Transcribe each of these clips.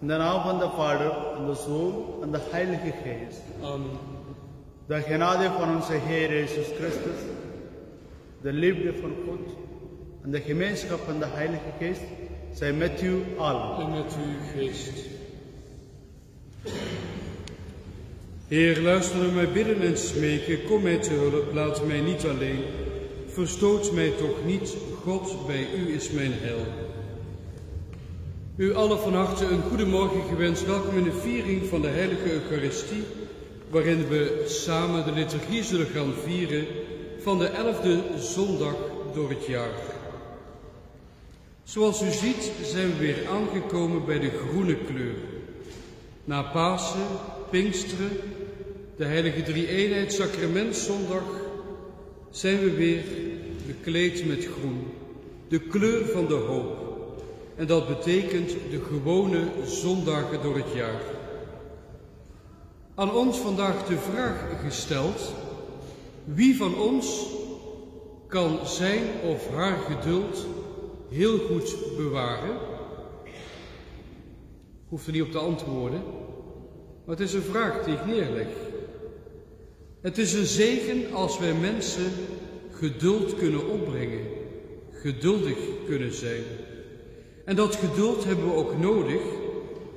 In de naam van de Vader, en de Zoon, en de Heilige Geest. Amen. De genade van onze Heer Jezus Christus, de liefde van God en de gemeenschap van de Heilige Geest zijn met u allen. En met uw geest. Heer, luister naar mij bidden en smeken. Kom mij te hulp, laat mij niet alleen. Verstoot mij toch niet. God, bij u is mijn heil. U allen van harte een goede morgen gewenst. Welkom in de viering van de Heilige Eucharistie, waarin we samen de liturgie zullen gaan vieren van de elfde zondag door het jaar. Zoals u ziet zijn we weer aangekomen bij de groene kleur. Na Pasen, Pinksteren, de Heilige Drie-eenheid, Sacramentzondag, zijn we weer bekleed met groen, de kleur van de hoop. En dat betekent de gewone zondagen door het jaar. Aan ons vandaag de vraag gesteld, wie van ons kan zijn of haar geduld heel goed bewaren? Hoeft er niet op te antwoorden, maar het is een vraag die ik neerleg. Het is een zegen als wij mensen geduld kunnen opbrengen, geduldig kunnen zijn. En dat geduld hebben we ook nodig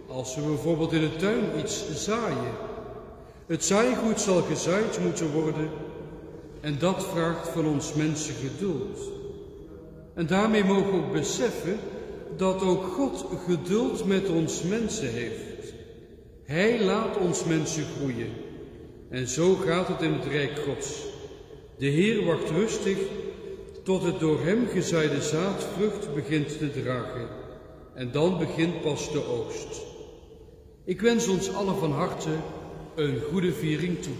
als we bijvoorbeeld in de tuin iets zaaien. Het zaaigoed zal gezaaid moeten worden en dat vraagt van ons mensen geduld. En daarmee mogen we ook beseffen dat ook God geduld met ons mensen heeft. Hij laat ons mensen groeien. En zo gaat het in het Rijk Gods. De Heer wacht rustig tot het door Hem gezaaide zaad vrucht begint te dragen. En dan begint pas de oogst. Ik wens ons allen van harte een goede viering toe.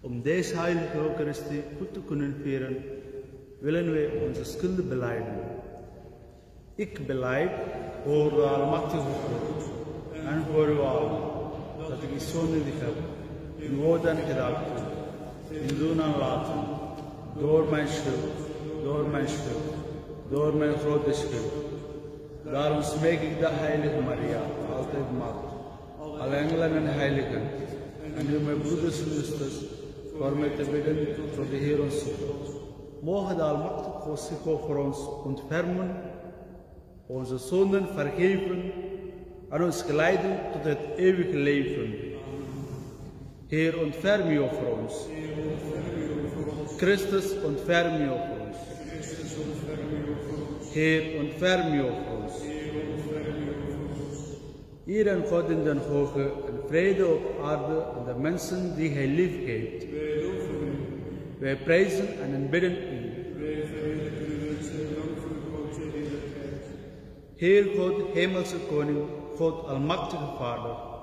Om deze heilige Eucharistie goed te kunnen vieren, willen we onze schulden beleiden. Ik beleid voor de Almachtige God en voor u allen, dat ik zondig heb, in woord en gedachten, in doen en laten, door mijn schuld, door mijn schuld, door mijn grote schuld. Daarom smeek ik de heilige Maria, altijd macht, alle engelen en heiligen, en u mijn broeders en zusters, voor mij te bidden tot de onze God. Mogen de Almachtige God zich over ons ontfermen, onze zonden vergeven en ons geleiden tot het eeuwige leven. Heer, ontferm u over ons. Christus, ontferm u over ons. Heer, ontferm u over ons. Hier en God in den hoge en vrede op aarde en de mensen die hij lief heeft. Wij prijzen en aanbidden u. Heer God, hemelse koning, God, almachtige Vader.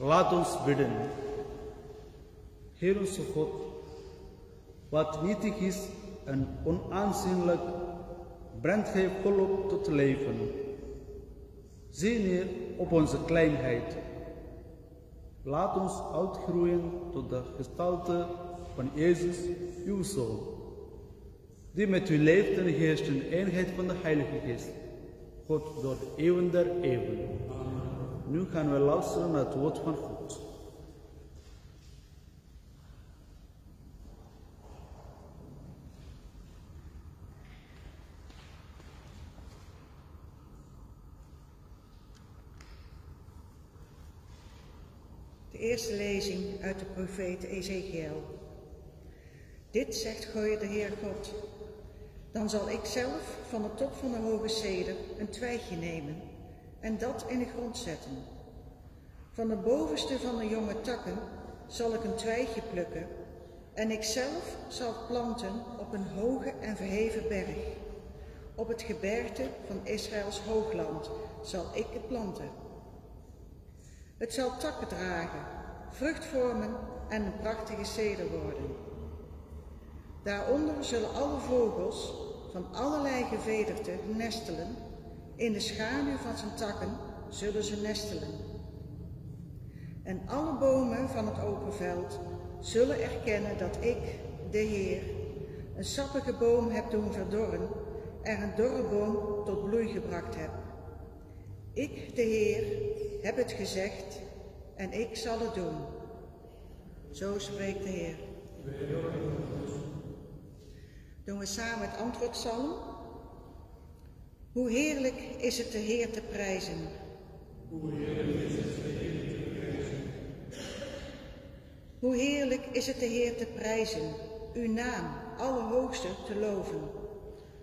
Laat ons bidden. Heer onze God, wat nietig is en onaanzienlijk, brengt Gij volop tot leven. Zie neer op onze kleinheid. Laat ons uitgroeien tot de gestalte van Jezus, uw Zoon, die met u leeft en geest in eenheid van de Heilige Geest, God door de eeuwen der eeuwen. Nu gaan we luisteren naar het woord van God. De eerste lezing uit de profeet Ezekiel. Dit zegt Goeie de Heer God. Dan zal ik zelf van de top van de hoge ceder een twijgje nemen en dat in de grond zetten. Van de bovenste van de jonge takken zal ik een twijgje plukken En ikzelf zal planten op een hoge en verheven berg. Op het gebergte van Israëls hoogland zal ik het planten. Het zal takken dragen, vrucht vormen en een prachtige ceder worden. Daaronder zullen alle vogels van allerlei gevederte nestelen. In de schaduw van zijn takken zullen ze nestelen. En alle bomen van het open veld zullen erkennen dat ik, de Heer, een sappige boom heb doen verdorren en een dorre boom tot bloei gebracht heb. Ik, de Heer, heb het gezegd en ik zal het doen. Zo spreekt de Heer. Doen we samen het antwoordsalm. Hoe heerlijk is het de Heer te prijzen. Hoe heerlijk is het de Heer te prijzen. Hoe heerlijk is het de Heer te prijzen, uw naam, Allerhoogste, te loven.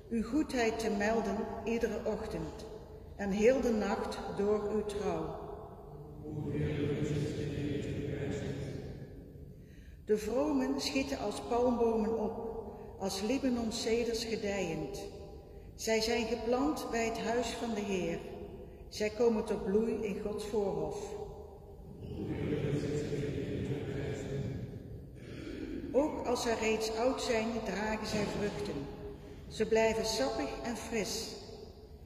Uw goedheid te melden iedere ochtend en heel de nacht door uw trouw. Hoe heerlijk is het de Heer te prijzen. De vromen schieten als palmbomen op als Libanon ceders gedijend. Zij zijn geplant bij het huis van de Heer. Zij komen tot bloei in Gods voorhof. Ook als zij reeds oud zijn, dragen zij vruchten. Ze blijven sappig en fris.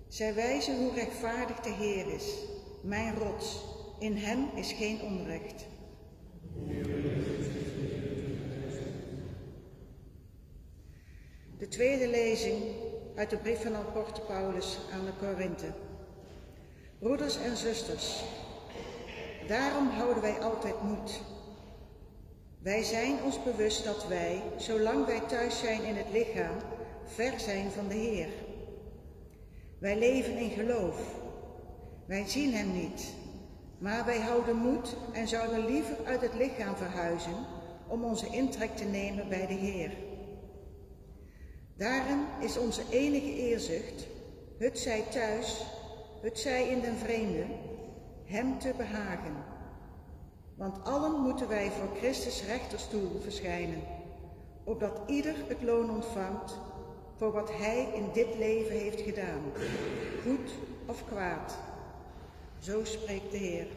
Zij wijzen hoe rechtvaardig de Heer is, mijn rots. In hem is geen onrecht. De tweede lezing uit de brief van Apostel Paulus aan de Korinthe. Broeders en zusters, daarom houden wij altijd moed. Wij zijn ons bewust dat wij, zolang wij thuis zijn in het lichaam, ver zijn van de Heer. Wij leven in geloof. Wij zien Hem niet, maar wij houden moed en zouden liever uit het lichaam verhuizen om onze intrek te nemen bij de Heer. Daarin is onze enige eerzucht, het zij thuis, het zij in den vreemde, hem te behagen. Want allen moeten wij voor Christus rechterstoel verschijnen, opdat ieder het loon ontvangt voor wat hij in dit leven heeft gedaan, goed of kwaad. Zo spreekt de Heer.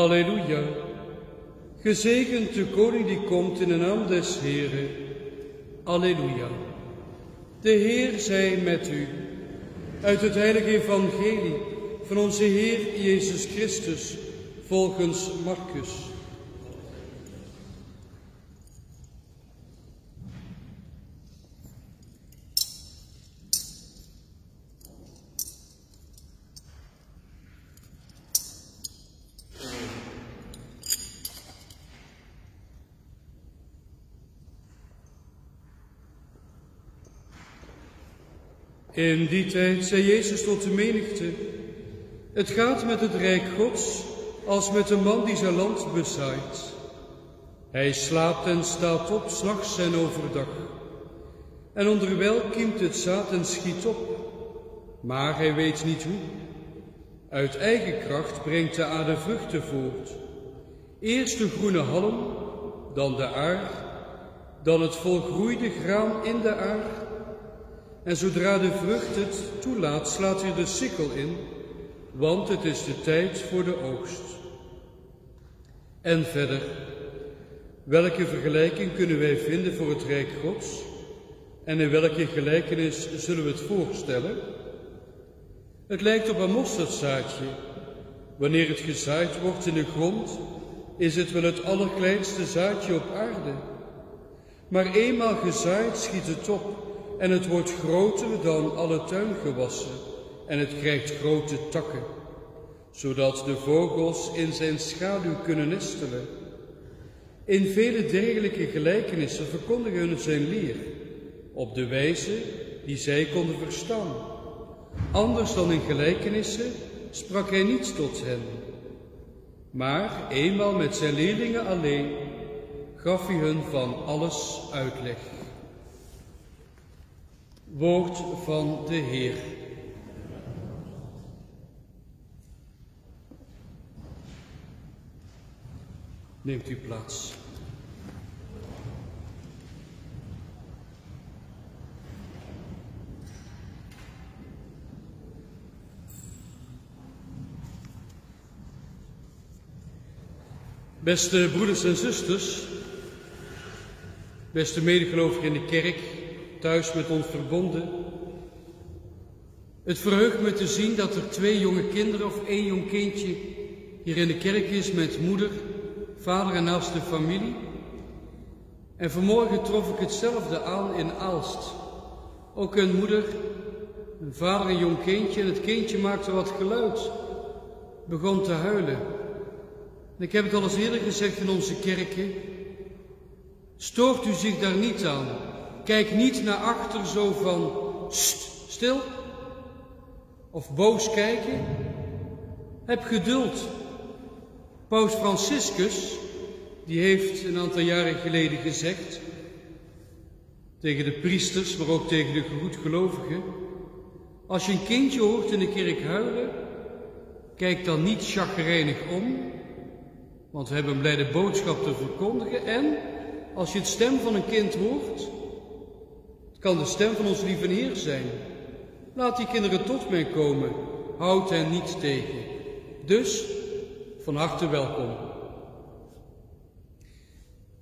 Alleluia. Gezegend de koning die komt in de naam des Heren. Alleluia. De Heer zij met u. Uit het heilige evangelie van onze Heer Jezus Christus volgens Marcus. In die tijd zei Jezus tot de menigte, het gaat met het rijk Gods als met een man die zijn land bezaait. Hij slaapt en staat op, s'nachts en overdag. En onderwijl kiemt het zaad en schiet op, maar hij weet niet hoe. Uit eigen kracht brengt de aarde vruchten voort. Eerst de groene halm, dan de aard, dan het volgroeide graan in de aard. En zodra de vrucht het toelaat, slaat hij de sikkel in, want het is de tijd voor de oogst. En verder, welke vergelijking kunnen wij vinden voor het Rijk Gods? En in welke gelijkenis zullen we het voorstellen? Het lijkt op een mosterdzaadje. Wanneer het gezaaid wordt in de grond, is het wel het allerkleinste zaadje op aarde. Maar eenmaal gezaaid schiet het op en het wordt groter dan alle tuingewassen en het krijgt grote takken, zodat de vogels in zijn schaduw kunnen nestelen. In vele dergelijke gelijkenissen verkondigen hun zijn leer, op de wijze die zij konden verstaan. Anders dan in gelijkenissen sprak hij niets tot hen. Maar eenmaal met zijn leerlingen alleen gaf hij hun van alles uitleg. Woord van de Heer. Neemt u plaats. Beste broeders en zusters, beste medegelovigen in de kerk, thuis met ons verbonden. Het verheugt me te zien dat er twee jonge kinderen of één jong kindje hier in de kerk is met moeder, vader en naaste familie. En vanmorgen trof ik hetzelfde aan in Aalst. Ook een moeder, een vader en jong kindje en het kindje maakte wat geluid, begon te huilen. En ik heb het al eens eerder gezegd in onze kerken, stoort u zich daar niet aan. Kijk niet naar achter zo van st, stil of boos kijken. Heb geduld. Paus Franciscus, die heeft een aantal jaren geleden gezegd tegen de priesters, maar ook tegen de goedgelovigen, als je een kindje hoort in de kerk huilen, kijk dan niet chagrijnig om, want we hebben een blijde boodschap te verkondigen en als je het stem van een kind hoort, kan de stem van ons lieve Heer zijn. Laat die kinderen tot mij komen, houd hen niet tegen. Dus van harte welkom.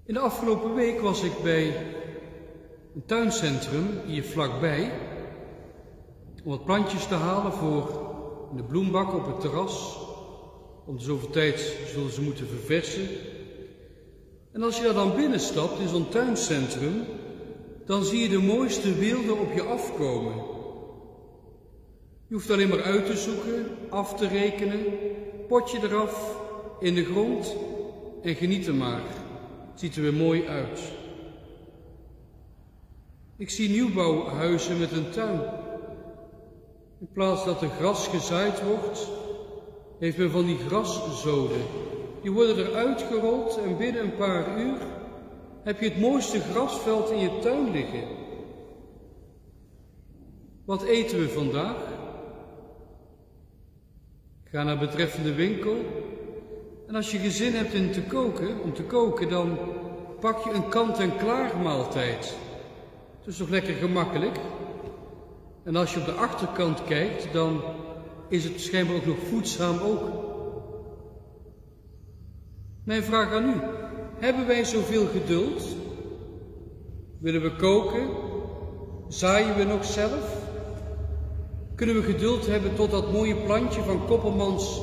In de afgelopen week was ik bij een tuincentrum hier vlakbij om wat plantjes te halen voor de bloembak op het terras. Om de zoveel tijd zullen ze moeten verversen. En als je daar dan binnenstapt in zo'n tuincentrum, dan zie je de mooiste beelden op je afkomen. Je hoeft alleen maar uit te zoeken, af te rekenen, potje eraf, in de grond en geniet er maar. Het ziet er weer mooi uit. Ik zie nieuwbouwhuizen met een tuin. In plaats dat er gras gezaaid wordt, heeft men van die graszoden. Die worden eruit gerold en binnen een paar uur heb je het mooiste grasveld in je tuin liggen. Wat eten we vandaag? Ga naar betreffende winkel en als je gezin hebt in te koken, om te koken, dan pak je een kant-en-klaar maaltijd. Het is toch lekker gemakkelijk? En als je op de achterkant kijkt, dan is het schijnbaar ook nog voedzaam ook. Mijn vraag aan u, hebben wij zoveel geduld? Willen we koken? Zaaien we nog zelf? Kunnen we geduld hebben tot dat mooie plantje van Koppelmans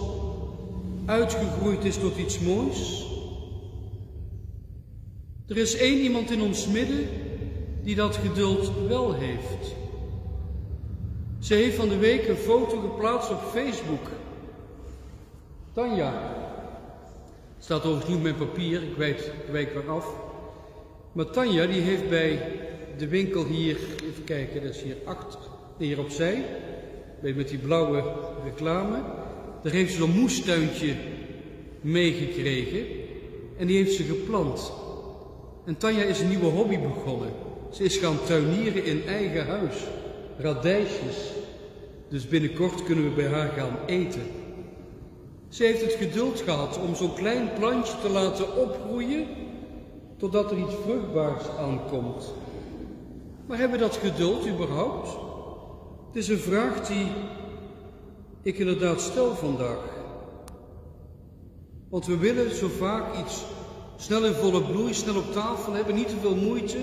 uitgegroeid is tot iets moois? Er is één iemand in ons midden die dat geduld wel heeft. Ze heeft van de week een foto geplaatst op Facebook. Tanja. Staat overigens niet op mijn papier, ik ik wijk weer af. Maar Tanja die heeft bij de winkel hier, even kijken, dat is hier achter, hier opzij, met die blauwe reclame. Daar heeft ze een moestuintje meegekregen en die heeft ze geplant. En Tanja is een nieuwe hobby begonnen. Ze is gaan tuinieren in eigen huis. Radijsjes. Dus binnenkort kunnen we bij haar gaan eten. Ze heeft het geduld gehad om zo'n klein plantje te laten opgroeien totdat er iets vruchtbaars aankomt. Maar hebben we dat geduld überhaupt? Het is een vraag die ik inderdaad stel vandaag. Want we willen zo vaak iets snel in volle bloei, snel op tafel hebben, niet te veel moeite.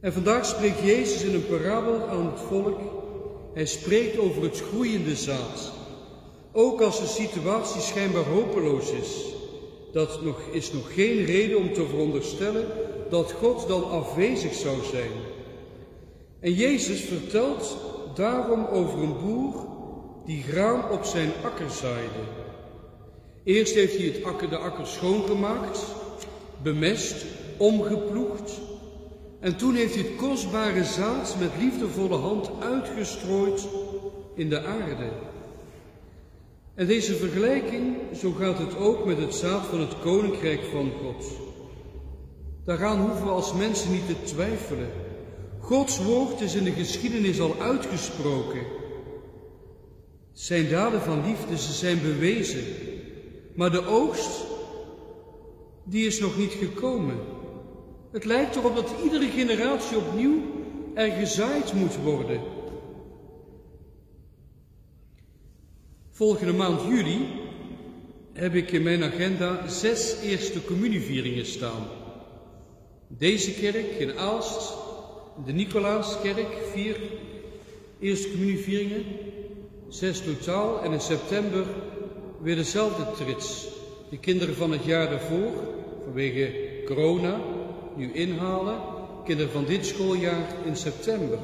En vandaag spreekt Jezus in een parabel aan het volk. Hij spreekt over het groeiende zaad. Ook als de situatie schijnbaar hopeloos is, dat nog, is nog geen reden om te veronderstellen dat God dan afwezig zou zijn. En Jezus vertelt daarom over een boer die graan op zijn akker zaaide. Eerst heeft hij het akker, de akker schoongemaakt, bemest, omgeploegd. En toen heeft hij het kostbare zaad met liefdevolle hand uitgestrooid in de aarde. En deze vergelijking, zo gaat het ook met het zaad van het koninkrijk van God. Daaraan hoeven we als mensen niet te twijfelen. Gods woord is in de geschiedenis al uitgesproken. Zijn daden van liefde, ze zijn bewezen. Maar de oogst, die is nog niet gekomen. Het lijkt erop dat iedere generatie opnieuw er gezaaid moet worden. Volgende maand juli heb ik in mijn agenda zes eerste communievieringen staan. Deze kerk in Aalst, de Nicolaaskerk, vier eerste communievieringen, zes totaal en in september weer dezelfde trits. De kinderen van het jaar daarvoor, vanwege corona, nu inhalen, kinderen van dit schooljaar in september.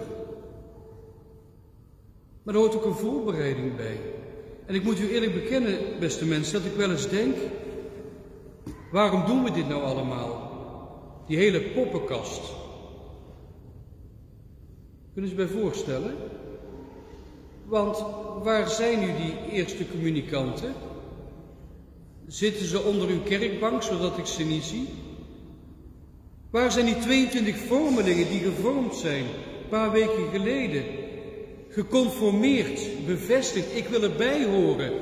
Maar er hoort ook een voorbereiding bij. En ik moet u eerlijk bekennen, beste mensen, dat ik wel eens denk, waarom doen we dit nou allemaal? Die hele poppenkast. Kunnen ze bij voorstellen? Want waar zijn nu die eerste communicanten? Zitten ze onder uw kerkbank zodat ik ze niet zie? Waar zijn die 22 vormelingen die gevormd zijn, een paar weken geleden? Geconformeerd, bevestigd, ik wil erbij horen.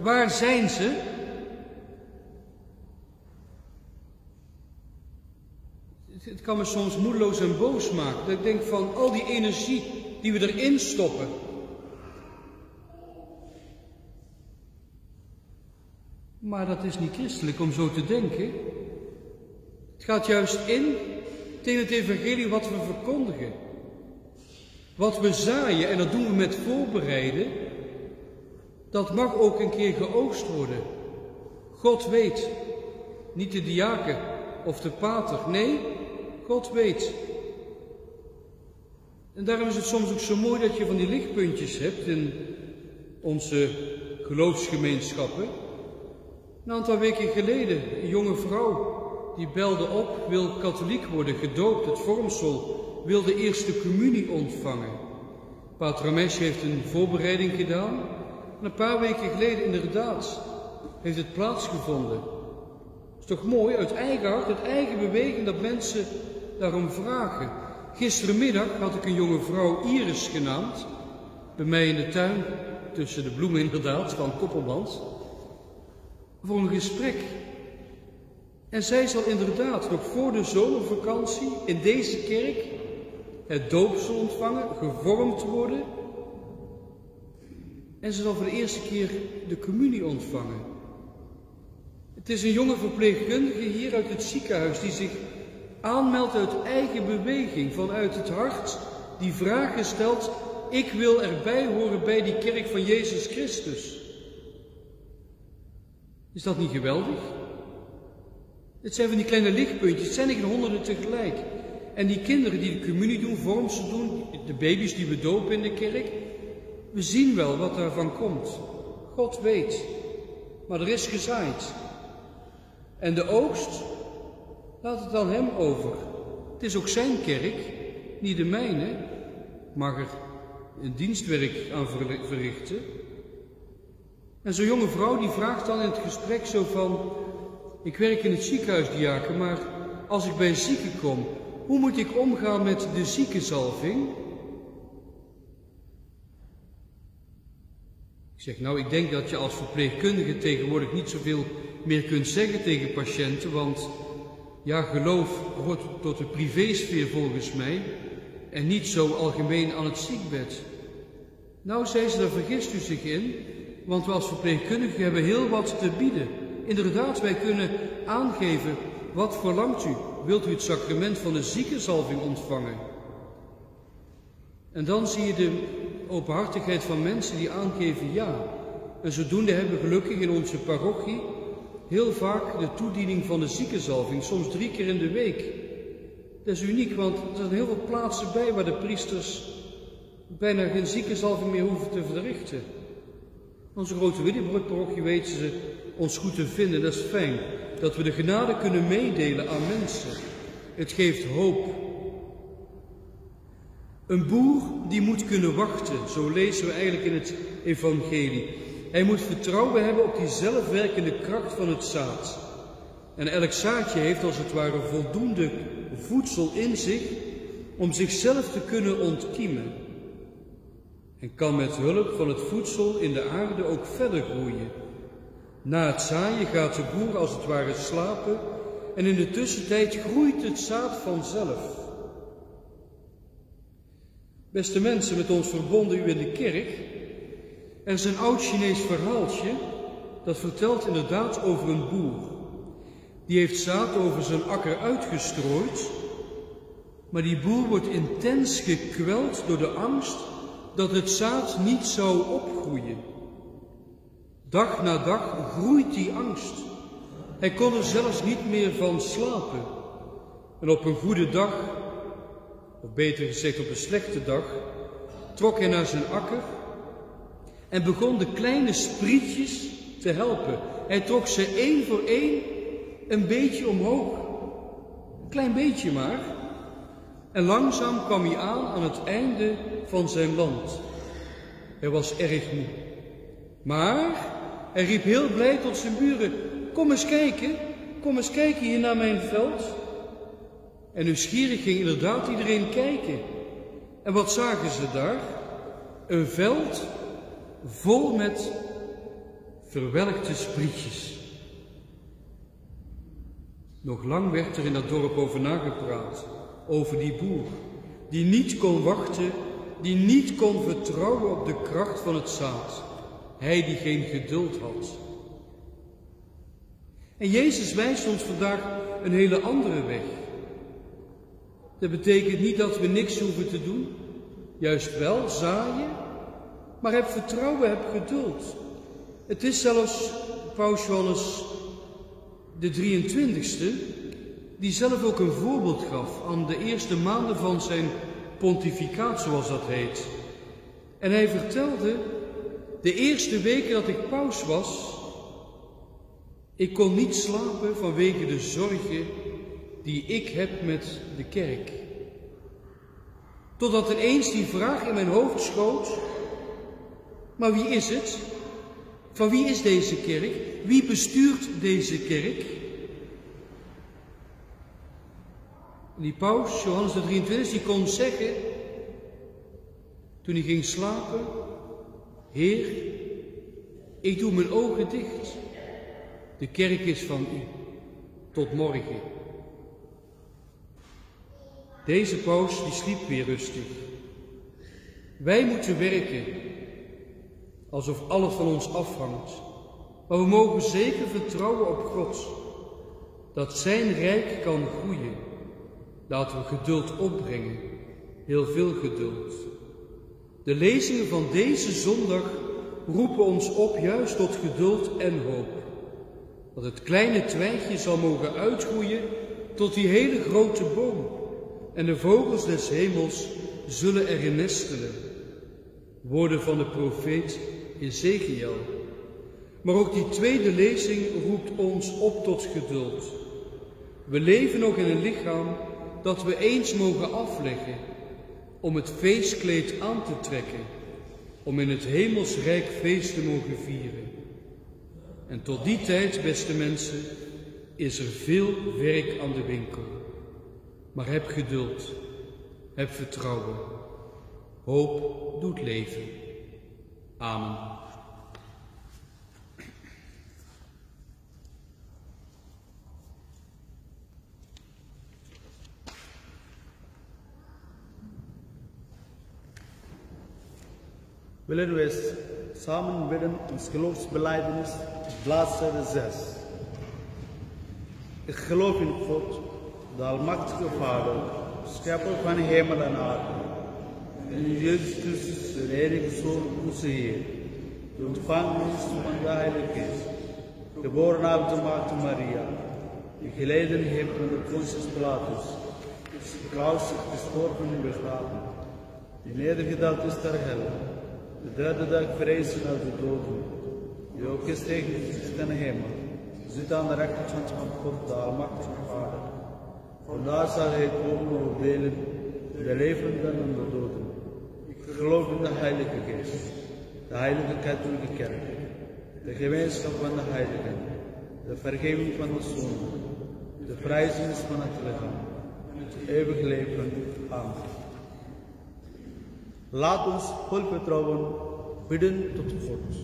Waar zijn ze? Het kan me soms moedeloos en boos maken. Dat ik denk van al die energie die we erin stoppen. Maar dat is niet christelijk om zo te denken. Het gaat juist in tegen het evangelie wat we verkondigen. Wat we zaaien, en dat doen we met voorbereiden, dat mag ook een keer geoogst worden. God weet, niet de diaken of de pater, nee, God weet. En daarom is het soms ook zo mooi dat je van die lichtpuntjes hebt in onze geloofsgemeenschappen. Een aantal weken geleden, een jonge vrouw, die belde op, wil katholiek worden, gedoopt, het vormsel, wil de eerste communie ontvangen. Pater Ramesh heeft een voorbereiding gedaan. En een paar weken geleden inderdaad heeft het plaatsgevonden. Het is toch mooi, uit eigen hart, uit eigen beweging, dat mensen daarom vragen. Gisterenmiddag had ik een jonge vrouw Iris genaamd, bij mij in de tuin, tussen de bloemen inderdaad, van Koppelband, voor een gesprek. En zij zal inderdaad nog voor de zomervakantie in deze kerk het doopsel ontvangen, gevormd worden. En ze zal voor de eerste keer de communie ontvangen. Het is een jonge verpleegkundige hier uit het ziekenhuis die zich aanmeldt uit eigen beweging, vanuit het hart, die vragen stelt, ik wil erbij horen bij die kerk van Jezus Christus. Is dat niet geweldig? Het zijn van die kleine lichtpuntjes, het zijn er honderden tegelijk. En die kinderen die de communie doen, vormsen doen, de baby's die we dopen in de kerk, we zien wel wat daarvan komt. God weet. Maar er is gezaaid. En de oogst, laat het aan hem over. Het is ook zijn kerk, niet de mijne, mag er een dienstwerk aan verrichten. En zo'n jonge vrouw die vraagt dan in het gesprek zo van, ik werk in het ziekenhuis, diaken, maar als ik bij zieken kom, hoe moet ik omgaan met de ziekenzalving? Ik zeg, nou, ik denk dat je als verpleegkundige tegenwoordig niet zoveel meer kunt zeggen tegen patiënten, want ja, geloof hoort tot de privésfeer volgens mij en niet zo algemeen aan het ziekbed. Nou, zei ze, daar vergist u zich in, want we als verpleegkundigen hebben heel wat te bieden. Inderdaad, wij kunnen aangeven, wat verlangt u? Wilt u het sacrament van de ziekenzalving ontvangen? En dan zie je de openhartigheid van mensen die aangeven ja. En zodoende hebben we gelukkig in onze parochie heel vaak de toediening van de ziekenzalving, soms drie keer in de week. Dat is uniek, want er zijn heel veel plaatsen bij waar de priesters bijna geen ziekenzalving meer hoeven te verrichten. Onze grote Willebroek-parochie weten ze ons goed te vinden, dat is fijn. Dat we de genade kunnen meedelen aan mensen. Het geeft hoop. Een boer die moet kunnen wachten, zo lezen we eigenlijk in het evangelie. Hij moet vertrouwen hebben op die zelfwerkende kracht van het zaad. En elk zaadje heeft als het ware voldoende voedsel in zich om zichzelf te kunnen ontkiemen. En kan met hulp van het voedsel in de aarde ook verder groeien. Na het zaaien gaat de boer als het ware slapen en in de tussentijd groeit het zaad vanzelf. Beste mensen, met ons verbonden u in de kerk, er is een oud Chinees verhaaltje dat vertelt inderdaad over een boer. Die heeft zaad over zijn akker uitgestrooid, maar die boer wordt intens gekweld door de angst dat het zaad niet zou opgroeien. Dag na dag groeit die angst. Hij kon er zelfs niet meer van slapen. En op een goede dag, of beter gezegd op een slechte dag, trok hij naar zijn akker en begon de kleine sprietjes te helpen. Hij trok ze één voor één een beetje omhoog. Een klein beetje maar. En langzaam kwam hij aan aan het einde van zijn land. Hij was erg moe. Maar hij riep heel blij tot zijn buren, kom eens kijken, kom eens kijken hier naar mijn veld. En nieuwsgierig ging inderdaad iedereen kijken. En wat zagen ze daar? Een veld vol met verwelkte sprietjes. Nog lang werd er in dat dorp over nagepraat, over die boer, die niet kon wachten, die niet kon vertrouwen op de kracht van het zaad. Hij die geen geduld had. En Jezus wijst ons vandaag een hele andere weg. Dat betekent niet dat we niks hoeven te doen. Juist wel zaaien, maar heb vertrouwen, heb geduld. Het is zelfs Paus Johannes de 23ste, die zelf ook een voorbeeld gaf aan de eerste maanden van zijn pontificaat, zoals dat heet. En hij vertelde de eerste weken dat ik paus was, ik kon niet slapen vanwege de zorgen die ik heb met de kerk. Totdat ineens die vraag in mijn hoofd schoot, maar wie is het? Van wie is deze kerk? Wie bestuurt deze kerk? die paus, Johannes de 23, die kon zeggen, toen hij ging slapen, Heer, ik doe mijn ogen dicht. De kerk is van u. Tot morgen. Deze paus die sliep weer rustig. Wij moeten werken alsof alles van ons afhangt. Maar we mogen zeker vertrouwen op God, dat Zijn rijk kan groeien. Laten we geduld opbrengen, heel veel geduld. De lezingen van deze zondag roepen ons op juist tot geduld en hoop. Dat het kleine twijgje zal mogen uitgroeien tot die hele grote boom. En de vogels des hemels zullen erin nestelen. Woorden van de profeet Ezekiel. Maar ook die tweede lezing roept ons op tot geduld. We leven nog in een lichaam dat we eens mogen afleggen om het feestkleed aan te trekken, om in het hemelsrijk feest te mogen vieren. En tot die tijd, beste mensen, is er veel werk aan de winkel. Maar heb geduld, heb vertrouwen. Hoop doet leven. Amen. Willen we samen bidden ons geloofsbeleidenis, bladzijde 6. Ik geloof in God, de Almachtige Vader, schepper van hemel en aarde. En Jezus Christus, de enige Zoon, onze Heer, de ontvangenis van de Heilige Geest, geboren uit de Maagd Maria, die geleden heeft onder Pontius Pilatus, gekruisigd, gestorven en begraven, die nedergedaald is ter hel, de derde dag verrezen uit de doden, is ten hemel, zit aan de rechterkant van God, de Almachtige Vader. Vandaar zal hij komen oordelen de levenden en de doden. Ik geloof in de Heilige Geest, de Heilige Katholieke Kerk, de gemeenschap van de Heiligen, de vergeving van de zonden, de prijzenis van het lichaam, het eeuwig leven. Amen. Laat ons vol vertrouwen bidden tot God.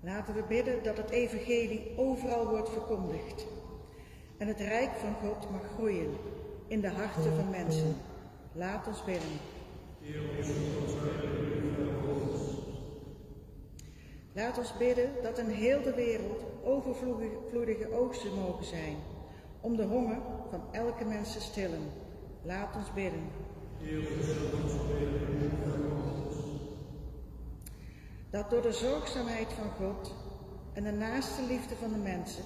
Laten we bidden dat het evangelie overal wordt verkondigd en het rijk van God mag groeien in de harten van mensen. Laat ons bidden. Laat ons bidden dat in heel de wereld overvloedige oogsten mogen zijn, om de honger van elke mens te stillen. Laat ons bidden. Dat door de zorgzaamheid van God en de naaste liefde van de mensen,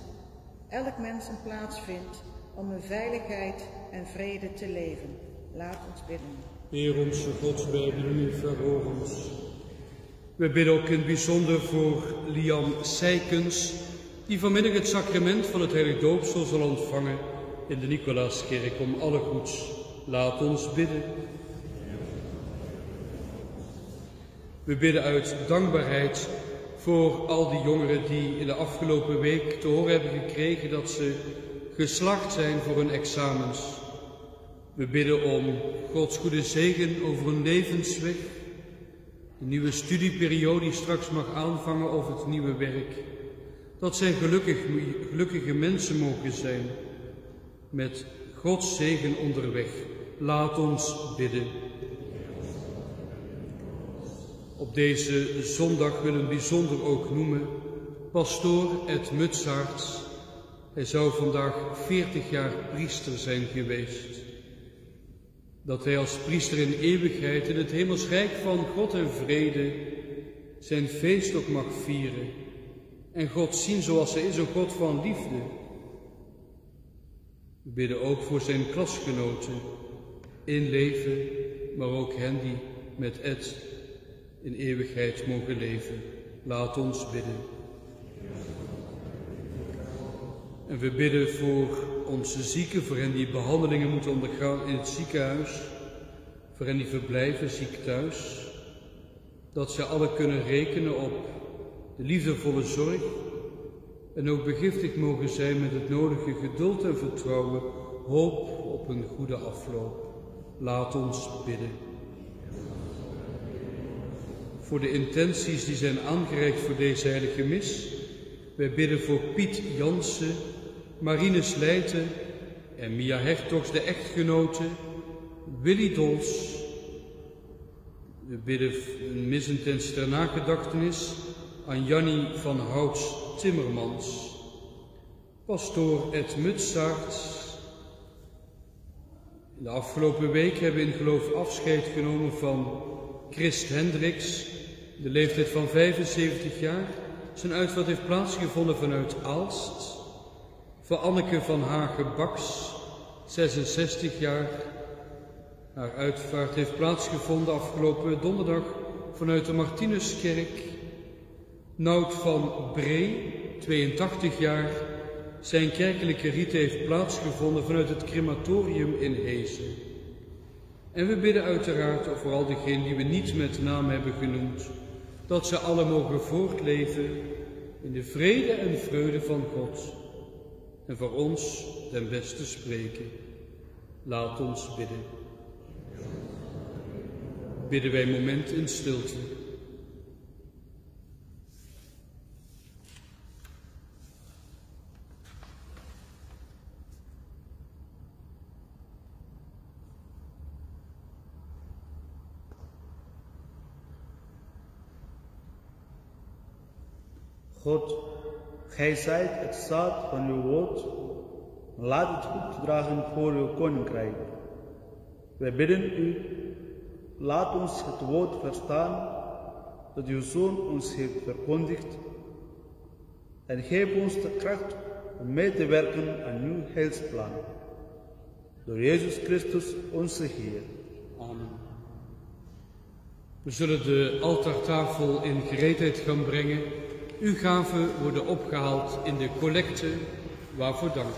elk mens een plaats vindt om in veiligheid en vrede te leven. Laat ons bidden. Heer onze God, wij bidden u, verhoor ons. We bidden ook in het bijzonder voor Liam Seikens, die vanmiddag het sacrament van het heilig doopsel zal ontvangen in de Nicolaaskerk om alle goeds. Laat ons bidden. We bidden uit dankbaarheid voor al die jongeren die in de afgelopen week te horen hebben gekregen dat ze geslaagd zijn voor hun examens. We bidden om Gods goede zegen over hun levensweg, de nieuwe studieperiode die straks mag aanvangen of het nieuwe werk. Dat zij gelukkig, gelukkige mensen mogen zijn met Gods zegen onderweg. Laat ons bidden. Op deze zondag willen we bijzonder ook noemen pastoor Ed Mutsaerts. Hij zou vandaag 40 jaar priester zijn geweest. Dat hij als priester in eeuwigheid in het hemelsrijk van God en vrede zijn feest ook mag vieren. En God zien zoals hij is, een God van liefde. We bidden ook voor zijn klasgenoten in leven, maar ook hen die met Ed in eeuwigheid mogen leven. Laat ons bidden. En we bidden voor onze zieken, voor hen die behandelingen moeten ondergaan in het ziekenhuis, voor hen die verblijven ziek thuis, dat ze alle kunnen rekenen op de liefdevolle zorg en ook begiftigd mogen zijn met het nodige geduld en vertrouwen, hoop op een goede afloop. Laat ons bidden voor de intenties die zijn aangereikt voor deze heilige mis. Wij bidden voor Piet Jansen, Marine Slijten en Mia Hertogs, de echtgenote, Willy Dols. We bidden een mis ter nagedachtenis aan Jannie van Houts Timmermans, pastoor Ed Mutsaerts. In de afgelopen week hebben we in geloof afscheid genomen van Christ Hendricks, de leeftijd van 75 jaar. Zijn uitvaart heeft plaatsgevonden vanuit Aalst. Voor Anneke van Hagen-Baks, 66 jaar. Haar uitvaart heeft plaatsgevonden afgelopen donderdag vanuit de Martinuskerk. Nout van Bree, 82 jaar. Zijn kerkelijke riet heeft plaatsgevonden vanuit het crematorium in Hezen. En we bidden uiteraard, vooral degenen die we niet met naam hebben genoemd, dat ze alle mogen voortleven in de vrede en vreugde van God. En voor ons ten beste spreken. Laat ons bidden. Bidden wij een moment in stilte. God, gij zijt het zaad van uw woord. Laat het goed dragen voor uw koninkrijk. Wij bidden u, laat ons het woord verstaan dat uw Zoon ons heeft verkondigd. En geef ons de kracht om mee te werken aan uw heilsplan. Door Jezus Christus, onze Heer. Amen. We zullen de altaartafel in gereedheid gaan brengen. Uw gaven worden opgehaald in de collecte, waarvoor dank.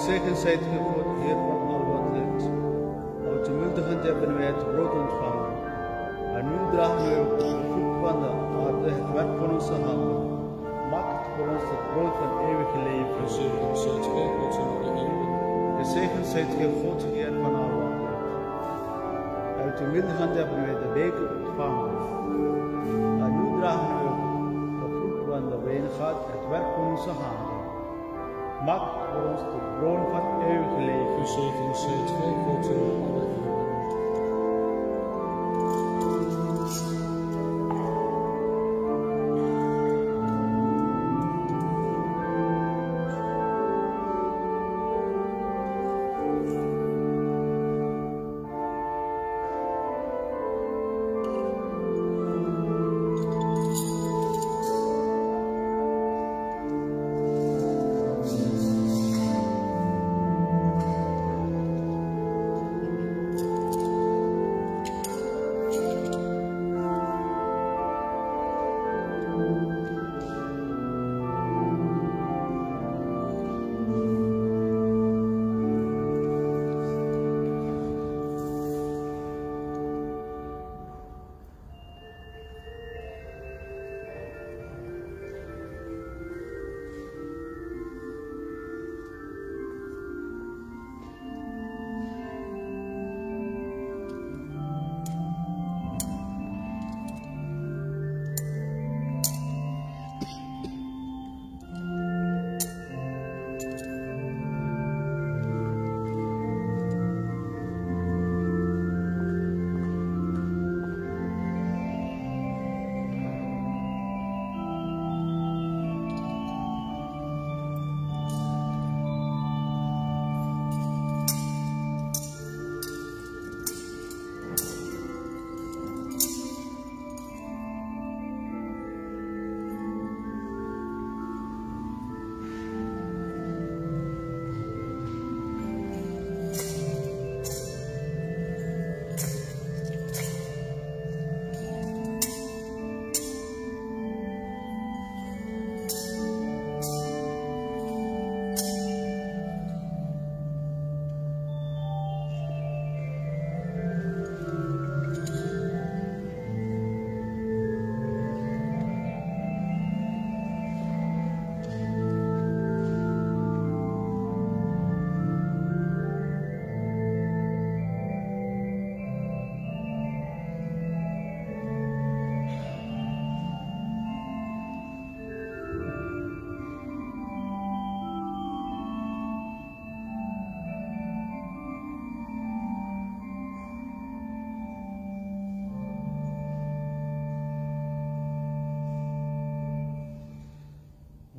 Gezegend zijt u God, Heer van al wat leeft. Uw milde hand hebben wij het brood ontvangen. En nu dragen wij ook de vrucht van de aarde, het werk van onze handen. Maak het voor ons het brood van eeuwig leven. Gezegend zijt gij, God. Gezegend zijt gij God,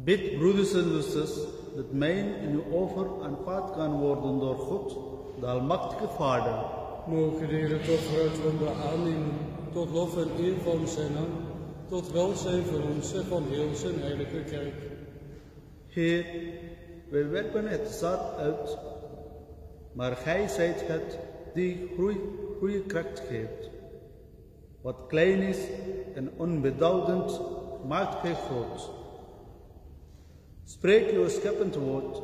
Bid, broeders en zusters, dat mijn in uw over aanvaard kan worden door God, de Almachtige Vader. Mogen de Heer het offer wonder aannemen, tot lof en eer van zijn naam, tot welzijn van ons en van heel zijn heilige kerk. Heer, wij werpen het zaad uit, maar gij zijt het die groei, goede kracht geeft. Wat klein is en onbeduidend, maakt gij groot. Spreek uw scheppend woord,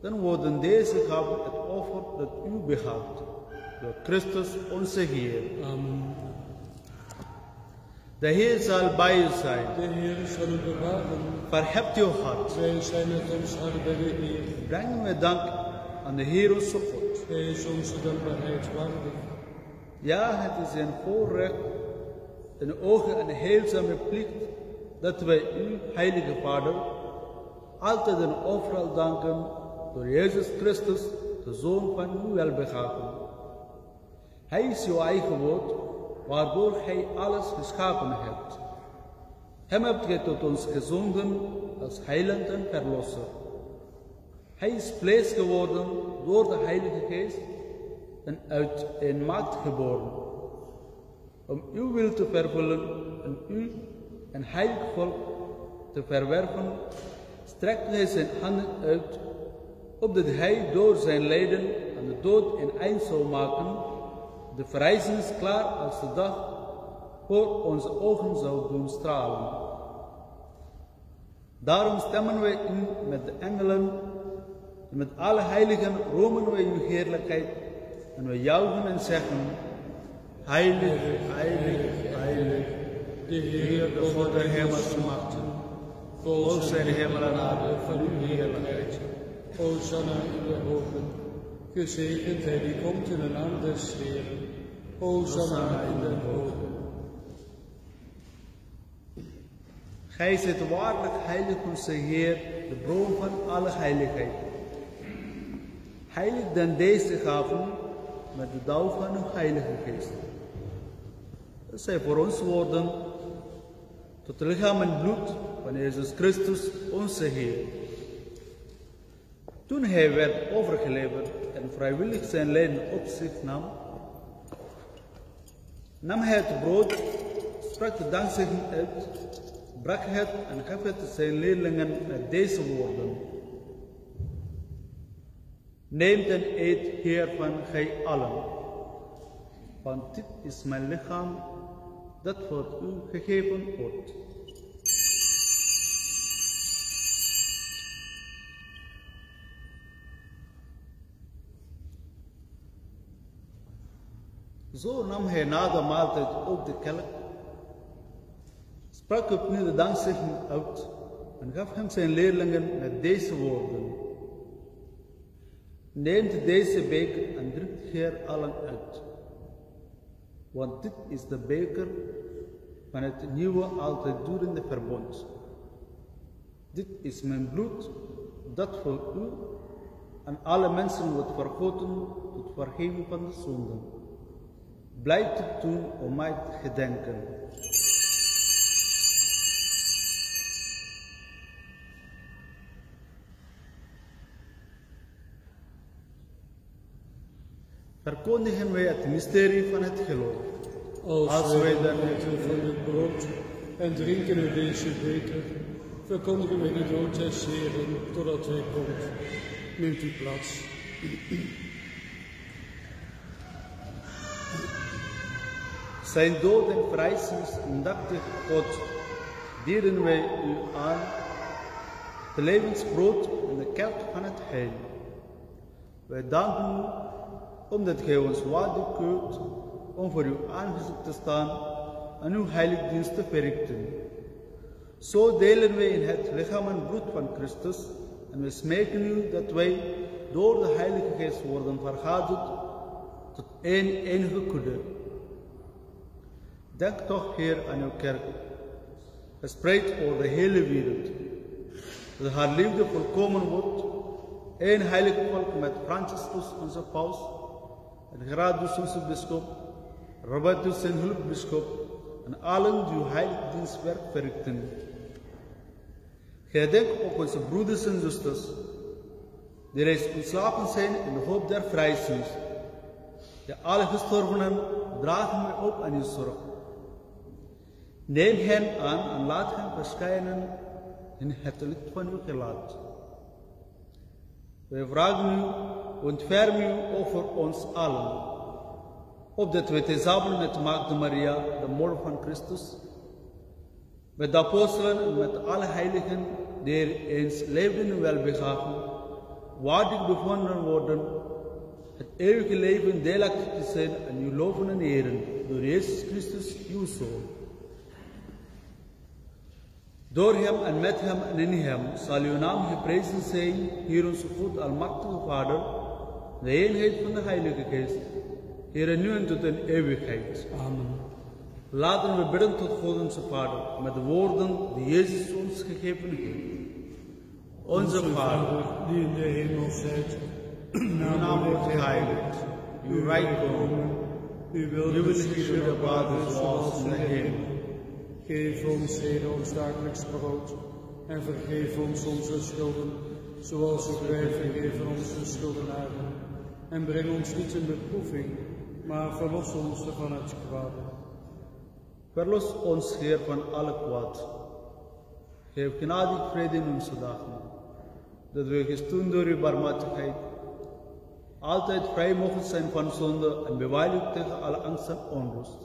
dan worden deze gaven het offer dat u behaagt, door Christus onze Heer. Amen. De Heer zal bij u zijn. De Heer zal u bewaren. Verhebt uw hart. Wij zijn met ons hart bij de Heer. Breng we dank aan de Heer onze God. Hij is onze dankbaarheid waardig. Ja, het is een voorrecht, een ogen en heilzame plicht dat wij u, Heilige Vader, altijd en overal danken door Jezus Christus, de Zoon van uw welbegaven. Hij is uw eigen woord, waardoor Hij alles geschapen hebt. Hem hebt gij tot ons gezonden als heiland en verlosser. Hij is vlees geworden door de Heilige Geest en uit een maagd geboren. Om uw wil te vervullen en u, een heilig volk, te verwerven, strekte hij zijn handen uit, opdat hij door zijn lijden aan de dood een eind zou maken, de verrijzenis klaar als de dag voor onze ogen zou doen stralen. Daarom stemmen wij u met de engelen en met alle heiligen roemen wij uw heerlijkheid en wij juichen en zeggen, Heilig, heilig, heilig, De Heer, de God der zijn zijn hemel en aarde van uw heerlijkheid. Hosanna in de hogen. Gezegend hij die komt in de naam des Heeren. Hosanna in de hogen. Gij zijt waarlijk heilig onze Heer, de bron van alle heiligheid. Heilig dan deze gaven met de dauw van uw heilige geest. Dat zij voor ons worden tot lichaam en bloed van Jezus Christus, onze Heer. Toen hij werd overgeleverd en vrijwillig zijn lijden op zich nam, nam hij het brood, sprak de dankzegging uit, brak het en gaf het zijn leerlingen met deze woorden. Neemt en eet hiervan gij allen, want dit is mijn lichaam dat voor u gegeven wordt. Zo nam hij na de maaltijd ook de kelk, sprak opnieuw de dankzegging uit en gaf hem zijn leerlingen met deze woorden. Neemt deze beker en drinkt hier allen uit. Want dit is de beker van het nieuwe, altijd durende verbond. Dit is mijn bloed, dat voor u en alle mensen wordt vergoten tot vergeving van de zonden. Blijf dit doen om mij te gedenken. Verkondigen wij het mysterie van het geloof. Als, Als wij eten van het brood en drinken uit deze beker, verkondigen wij de dood des Heeren totdat hij komt. Neemt u plaats. Zijn dood en vrijzenis indachtig God, bieden wij u aan, de levensbrood en de kelk van het heil. Wij danken u, omdat gij ons waardig keurt om voor uw aangezicht te staan en uw heiligdienst te verrichten. Zo delen wij in het lichaam en bloed van Christus en we smeken u dat wij door de Heilige Geest worden vergaderd tot één enige kudde. Denk toch, Heer, aan uw kerk, verspreid over de hele wereld, dat haar liefde volkomen wordt, één heilig volk met Franciscus, onze paus, Gradus, onze bischop, Robertus, zijn hulpbischop, en allen die uw dienstwerk verrichten. Gedenk ook onze broeders en zusters, die reeds ontslapen zijn in de hoop der vrijzucht. De alle gestorvenen dragen mij op aan uw zorg. Neem hen aan en laat hen verschijnen in het licht van uw gelaat. Wij vragen u, ontferm u over ons allen, opdat we tezamen met Maagd Maria, de moeder van Christus, met de apostelen en met alle heiligen die eens leefden en welbegaven, waardig bevonden worden, het eeuwige leven deelachtig te zijn aan uw loven en eren, door Jezus Christus, uw Zoon. Door hem en met hem en in hem zal uw naam geprezen zijn, hier onze God, almachtige Vader, de eenheid van de Heilige Geest, hier en nu en tot in eeuwigheid. Amen. Laten we bidden tot God onze Vader, met de woorden die Jezus ons gegeven heeft. Onze Vader, die in de hemel zijt, uw naam wordt geheiligd, uw rijk komen, uw wil geschieden op aarde zoals in de hemel. Geef ons heden ons dagelijks brood en vergeef ons onze schulden, zoals ook wij vergeven onze schuldenaren. En breng ons niet in beproeving, maar verlos ons van het kwade. Verlos ons, Heer, van alle kwaad. Geef genadig vrede in onze dagen, dat we gestoond door uw barmhartigheid altijd vrij mogen zijn van zonde en beveiligd tegen alle angst en onrust.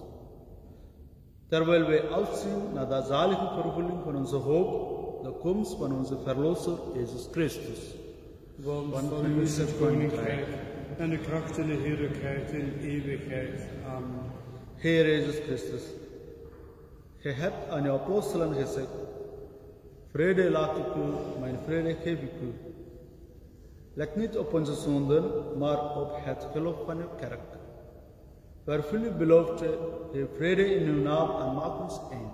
Terwijl wij uitzien naar de zalige vervulling van onze hoop, de komst van onze Verlosser Jezus Christus. Want van u is het koninkrijk en de kracht en de heerlijkheid in eeuwigheid. Amen. Heer Jezus Christus, Gij hebt aan uw apostelen gezegd, vrede laat ik u, mijn vrede geef ik u. Let niet op onze zonden, maar op het geloof van uw kerk. Vervul uw belofte, geef vrede in uw naam en maak ons één.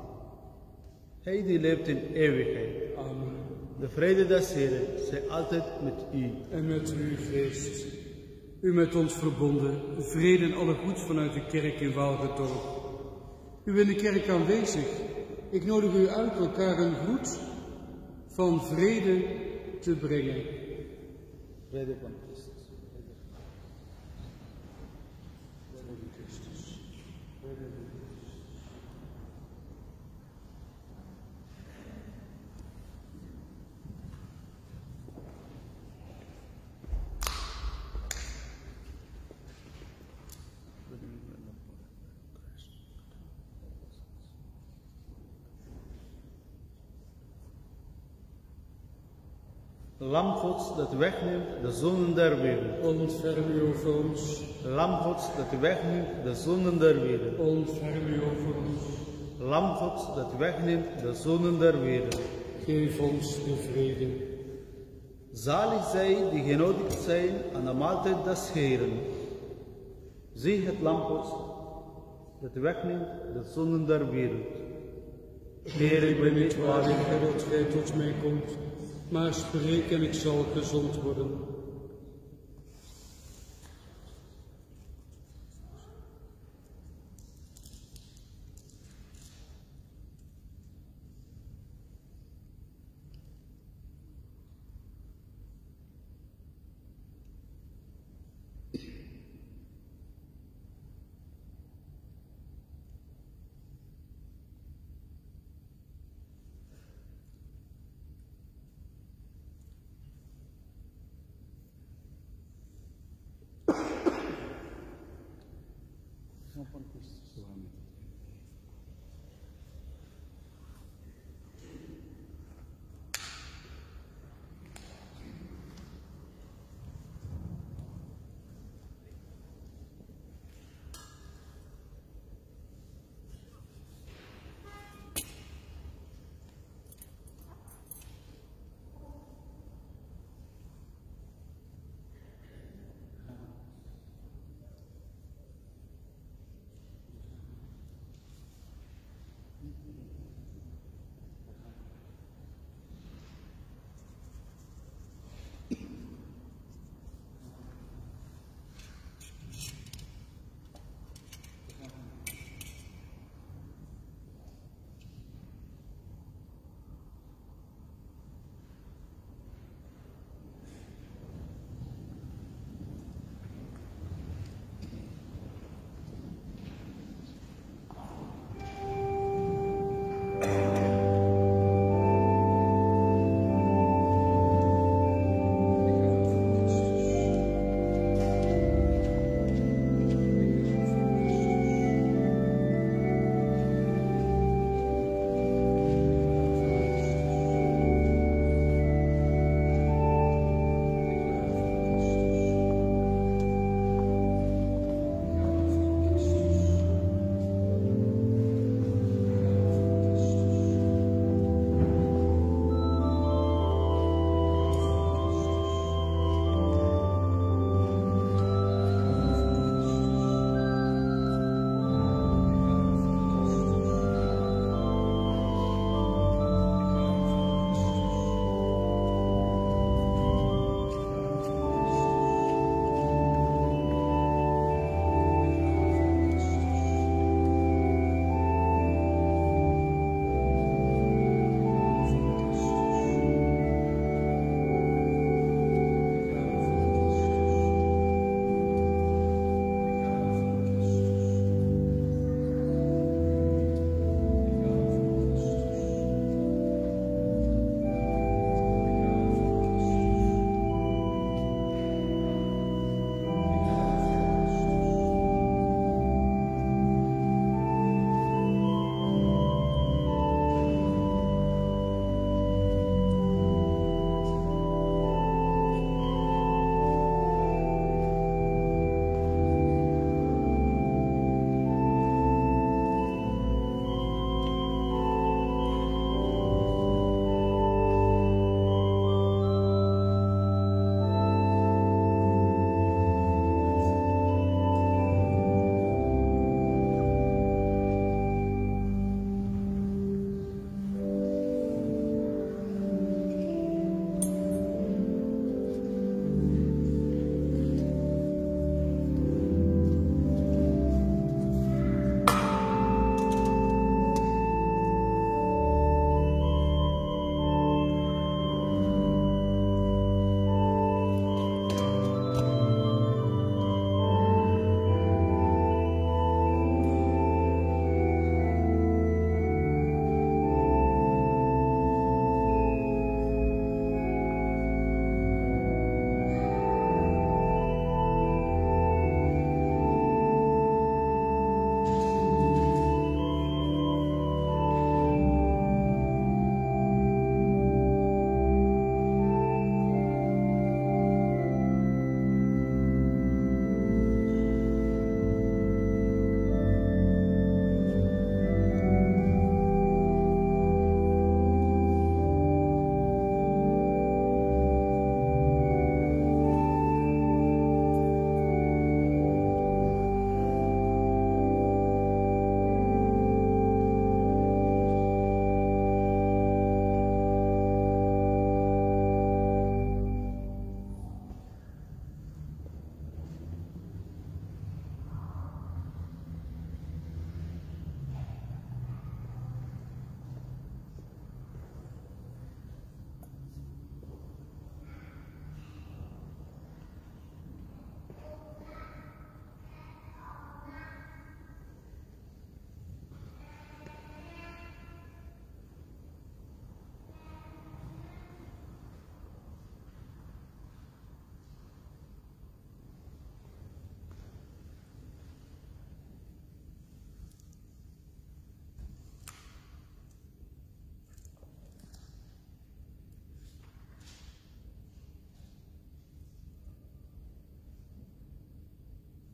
Hij die leeft in eeuwigheid. Amen. De vrede des Heren zij altijd met u. En met uw geest. U met ons verbonden, vrede en alle goed vanuit de kerk in Waalgedorp. U in de kerk aanwezig. Ik nodig u uit elkaar een groet van vrede te brengen. Vrede van Christus. Lam Gods dat wegneemt de zonden der wereld. Ontferm u over ons. Lam Gods dat wegneemt de zonden der wereld. Ontferm u over ons. Lam Gods dat wegneemt de zonden der wereld. Geef ons de vrede. Zalig zij die genodigd zijn aan de maaltijd des Heren. Zie het lam Gods dat wegneemt de zonden der wereld. Heer, ik ben niet waardig dat gij tot mij komt, maar spreek en ik zal gezond worden.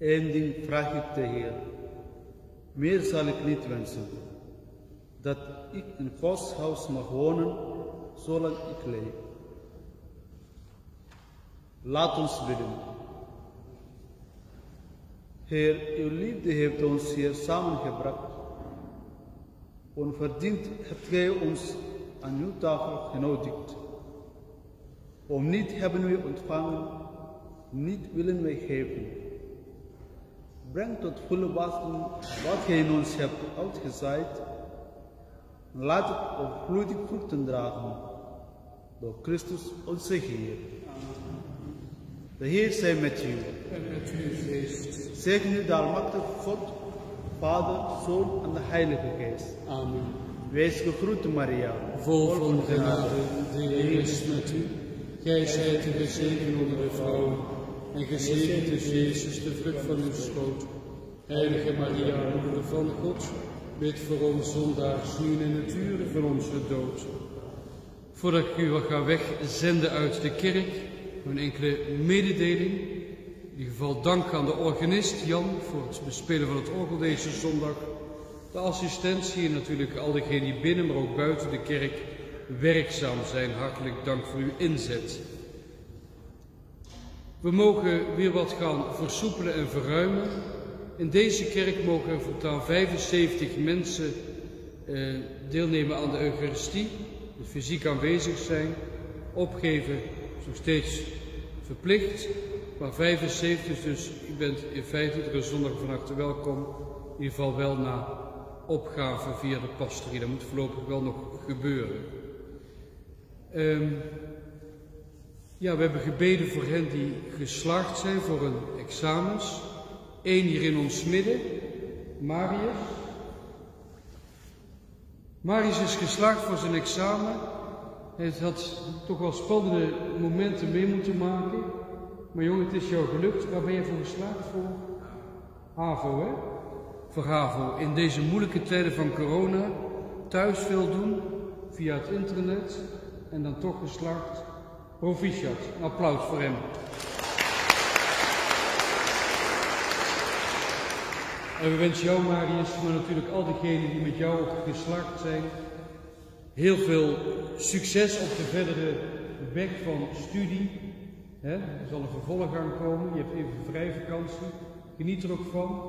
Eén ding vraag ik de Heer. Meer zal ik niet wensen. Dat ik in Gods mag wonen, zolang ik leef. Laat ons bidden. Heer, uw liefde heeft ons hier samengebracht. Onverdiend hebt gij ons aan uw tafel genodigd. Om niet hebben we ontvangen, niet willen wij geven. Breng tot volle wasdom wat gij in ons hebt uitgezaaid. Laat het overvloedig vruchten dragen. Door Christus onze Heer. De Heer zij met u. En met uw geest. Zegen u de Almachtige God, Vader, Zoon en de Heilige Geest. Amen. Wees gegroet, Maria. Vol van genade, de Heer is met u. Gij zijt de gezegend onder de vrouwen. En gezegend is Jezus, de vrucht van uw schoot. Heilige Maria, moeder van God, bid voor ons zondaars, nu en het uur van onze dood. Voordat ik u wat ga wegzenden uit de kerk, een enkele mededeling. In ieder geval dank aan de organist Jan voor het bespelen van het orgel deze zondag. De assistentie en natuurlijk al diegenen die binnen, maar ook buiten de kerk werkzaam zijn. Hartelijk dank voor uw inzet. We mogen weer wat gaan versoepelen en verruimen. In deze kerk mogen er voortaan 75 mensen eh, deelnemen aan de Eucharistie, dus fysiek aanwezig zijn. Opgeven nog steeds verplicht, maar 75, dus u bent in feite iedere zondag van harte welkom. In ieder geval wel na opgave via de pastorie, dat moet voorlopig wel nog gebeuren. Ehm, ja, we hebben gebeden voor hen die geslaagd zijn voor hun examens. Eén hier in ons midden, Marius. Marius is geslaagd voor zijn examen. Hij had toch wel spannende momenten mee moeten maken. Maar jongen, het is jou gelukt. Waar ben je voor geslaagd? Voor HAVO, hè? Voor HAVO. In deze moeilijke tijden van corona. Thuis veel doen, via het internet. En dan toch geslaagd. Proficiat. Applaus voor hem. En we wensen jou, Marius, maar natuurlijk al diegenen die met jou geslaagd zijn, heel veel succes op de verdere weg van studie. Hè? Er zal een vervolg aan komen, je hebt even vrij vakantie. Geniet er ook van.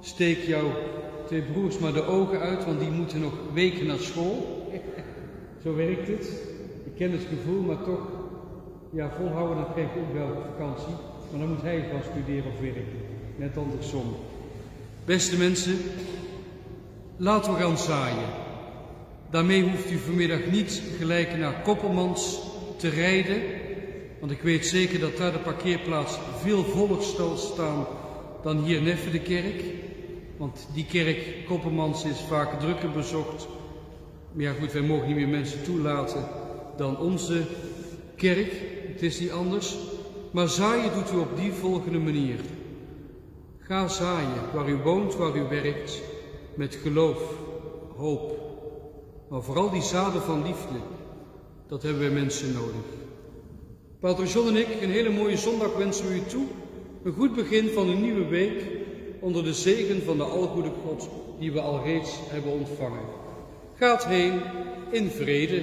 Steek jouw twee broers maar de ogen uit, want die moeten nog weken naar school. Zo werkt het. Ik ken het gevoel, maar toch, ja, volhouden, dat je ook wel vakantie. Maar dan moet hij gaan studeren of werken. Net andersom. Beste mensen, laten we gaan zaaien. Daarmee hoeft u vanmiddag niet gelijk naar Koppelmans te rijden, want ik weet zeker dat daar de parkeerplaats veel voller zal staan dan hier neffen de kerk. Want die kerk, Koppelmans, is vaak drukker bezocht. Maar ja goed, wij mogen niet meer mensen toelaten dan onze kerk. Het is niet anders. Maar zaaien doet u op die volgende manier. Ga zaaien waar u woont, waar u werkt, met geloof, hoop. Maar vooral die zaden van liefde, dat hebben wij mensen nodig. Pater John en ik, een hele mooie zondag wensen we u toe. Een goed begin van een nieuwe week onder de zegen van de algoede God die we al reeds hebben ontvangen. Gaat heen in vrede